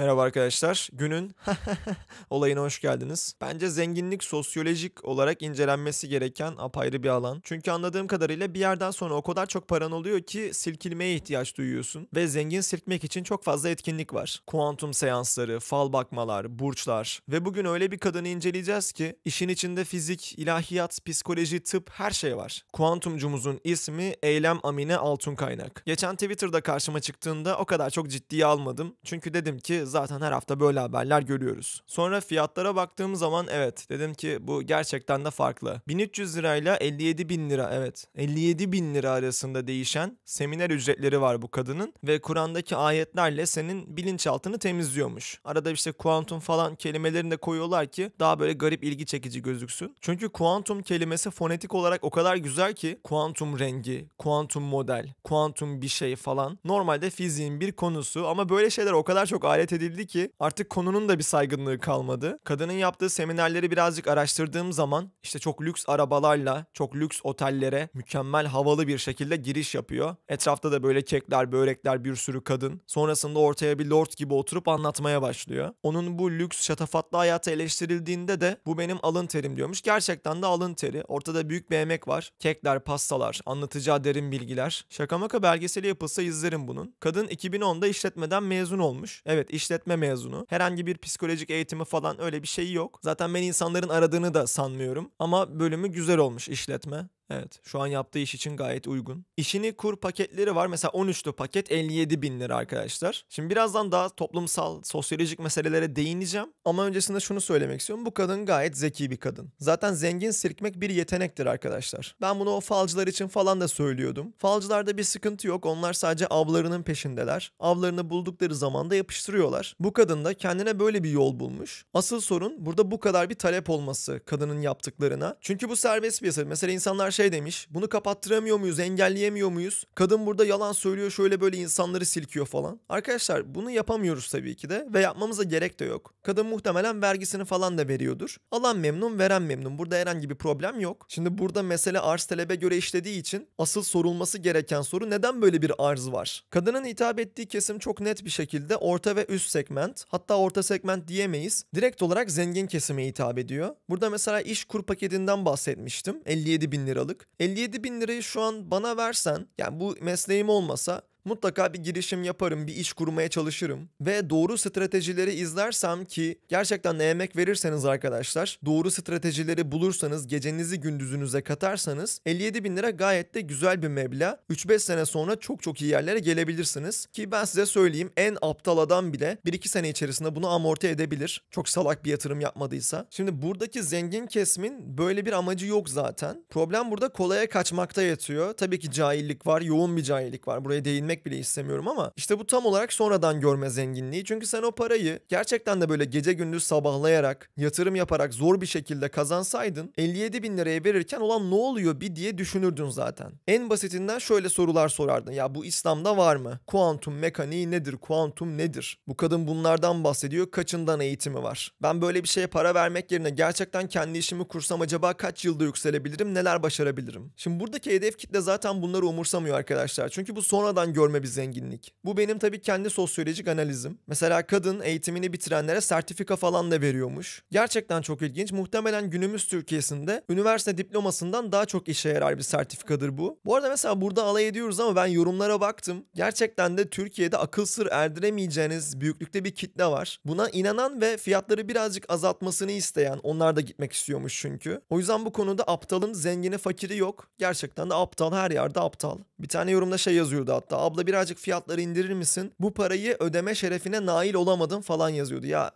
Merhaba arkadaşlar. Günün olayına hoş geldiniz. Bence zenginlik sosyolojik olarak incelenmesi gereken apayrı bir alan. Çünkü anladığım kadarıyla bir yerden sonra o kadar çok paran oluyor ki silkilmeye ihtiyaç duyuyorsun. Ve zengin silkmek için çok fazla etkinlik var. Kuantum seansları, fal bakmalar, burçlar. Ve bugün öyle bir kadını inceleyeceğiz ki işin içinde fizik, ilahiyat, psikoloji, tıp her şey var. Kuantumcumuzun ismi Eylem Amine Altunkaynak. Geçen Twitter'da karşıma çıktığında o kadar çok ciddiye almadım. Çünkü dedim ki zaten her hafta böyle haberler görüyoruz. Sonra fiyatlara baktığım zaman evet dedim ki bu gerçekten de farklı. 1300 lirayla 57 bin lira evet 57 bin lira arasında değişen seminer ücretleri var bu kadının ve Kur'an'daki ayetlerle senin bilinçaltını temizliyormuş. Arada işte kuantum falan kelimelerini de koyuyorlar ki daha böyle garip ilgi çekici gözüksün. Çünkü kuantum kelimesi fonetik olarak o kadar güzel ki kuantum rengi, kuantum model, kuantum bir şey falan normalde fiziğin bir konusu ama böyle şeyler o kadar çok alet edildi ki artık konunun da bir saygınlığı kalmadı. Kadının yaptığı seminerleri birazcık araştırdığım zaman işte çok lüks arabalarla, çok lüks otellere mükemmel havalı bir şekilde giriş yapıyor. Etrafta da böyle kekler, börekler, bir sürü kadın. Sonrasında ortaya bir lord gibi oturup anlatmaya başlıyor. Onun bu lüks şatafatlı hayatı eleştirildiğinde de bu benim alın terim diyormuş. Gerçekten de alın teri. Ortada büyük bir emek var. Kekler, pastalar, anlatacağı derin bilgiler. Şaka maka belgeseli yapılsa izlerim bunun. Kadın 2010'da işletmeden mezun olmuş. Evet işletme mezunu. Herhangi bir psikolojik eğitimi falan öyle bir şey yok. Zaten ben insanların aradığını da sanmıyorum. Ama bölümü güzel olmuş işletme. Evet şu an yaptığı iş için gayet uygun. İşini kur paketleri var. Mesela 13'lü paket 57 bin lira arkadaşlar. Şimdi birazdan daha toplumsal, sosyolojik meselelere değineceğim. Ama öncesinde şunu söylemek istiyorum. Bu kadın gayet zeki bir kadın. Zaten zengin sirkmek bir yetenektir arkadaşlar. Ben bunu o falcılar için falan da söylüyordum. Falcılarda bir sıkıntı yok. Onlar sadece avlarının peşindeler. Avlarını buldukları zaman da yapıştırıyorlar. Bu kadın da kendine böyle bir yol bulmuş. Asıl sorun burada bu kadar bir talep olması kadının yaptıklarına. Çünkü bu serbest piyasa. Mesela insanlar şey demiş. Bunu kapattıramıyor muyuz? Engelleyemiyor muyuz? Kadın burada yalan söylüyor. Şöyle böyle insanları silkiyor falan. Arkadaşlar bunu yapamıyoruz tabii ki de ve yapmamıza gerek de yok. Kadın muhtemelen vergisini falan da veriyordur. Alan memnun, veren memnun. Burada herhangi bir problem yok. Şimdi burada mesele arz talebe göre işlediği için asıl sorulması gereken soru neden böyle bir arz var? Kadının hitap ettiği kesim çok net bir şekilde orta ve üst segment. Hatta orta segment diyemeyiz. Direkt olarak zengin kesime hitap ediyor. Burada mesela iş kur paketinden bahsetmiştim. 57 bin liralık yıllık. 57 bin lirayı şu an bana versen yani bu mesleğim olmasa mutlaka bir girişim yaparım, bir iş kurmaya çalışırım ve doğru stratejileri izlersem ki gerçekten ne emek verirseniz arkadaşlar, doğru stratejileri bulursanız, gecenizi gündüzünüze katarsanız 57 bin lira gayet de güzel bir meblağ. 3-5 sene sonra çok çok iyi yerlere gelebilirsiniz ki ben size söyleyeyim en aptal adam bile 1-2 sene içerisinde bunu amorti edebilir. Çok salak bir yatırım yapmadıysa. Şimdi buradaki zengin kesimin böyle bir amacı yok zaten. Problem burada kolaya kaçmakta yatıyor. Tabii ki cahillik var, yoğun bir cahillik var. Buraya değinmek değinmek bile istemiyorum ama işte bu tam olarak sonradan görme zenginliği. Çünkü sen o parayı gerçekten de böyle gece gündüz sabahlayarak, yatırım yaparak zor bir şekilde kazansaydın 57 bin liraya verirken olan ne oluyor bir diye düşünürdün zaten. En basitinden şöyle sorular sorardın. Ya bu İslam'da var mı? Kuantum mekaniği nedir? Kuantum nedir? Bu kadın bunlardan bahsediyor. Kaçından eğitimi var? Ben böyle bir şeye para vermek yerine gerçekten kendi işimi kursam acaba kaç yılda yükselebilirim? Neler başarabilirim? Şimdi buradaki hedef kitle zaten bunları umursamıyor arkadaşlar. Çünkü bu sonradan görme bir zenginlik. Bu benim tabii kendi sosyolojik analizim. Mesela kadın eğitimini bitirenlere sertifika falan da veriyormuş. Gerçekten çok ilginç. Muhtemelen günümüz Türkiye'sinde üniversite diplomasından daha çok işe yarar bir sertifikadır bu. Bu arada mesela burada alay ediyoruz ama ben yorumlara baktım. Gerçekten de Türkiye'de akıl sır erdiremeyeceğiniz büyüklükte bir kitle var. Buna inanan ve fiyatları birazcık azaltmasını isteyen onlar da gitmek istiyormuş çünkü. O yüzden bu konuda aptalın zengini fakiri yok. Gerçekten de aptal her yerde aptal. Bir tane yorumda şey yazıyordu hatta abla birazcık fiyatları indirir misin? Bu parayı ödeme şerefine nail olamadım falan yazıyordu. Ya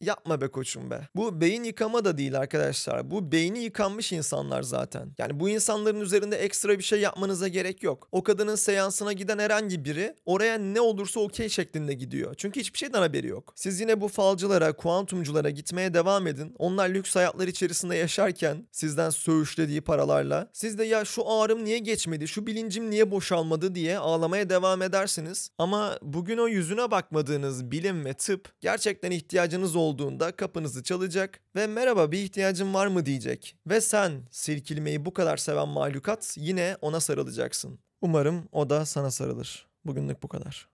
Yapma be koçum be. Bu beyin yıkama da değil arkadaşlar. Bu beyni yıkanmış insanlar zaten. Yani bu insanların üzerinde ekstra bir şey yapmanıza gerek yok. O kadının seansına giden herhangi biri oraya ne olursa okey şeklinde gidiyor. Çünkü hiçbir şeyden haberi yok. Siz yine bu falcılara, kuantumculara gitmeye devam edin. Onlar lüks hayatlar içerisinde yaşarken sizden söğüşlediği paralarla siz de ya şu ağrım niye geçmedi, şu bilincim niye boşalmadı diye ağlamaya devam edersiniz. Ama bugün o yüzüne bakmadığınız bilim ve tıp gerçekten ihtiyacınız olduğu olduğunda kapınızı çalacak ve merhaba bir ihtiyacın var mı diyecek. Ve sen silkilmeyi bu kadar seven mahlukat yine ona sarılacaksın. Umarım o da sana sarılır. Bugünlük bu kadar.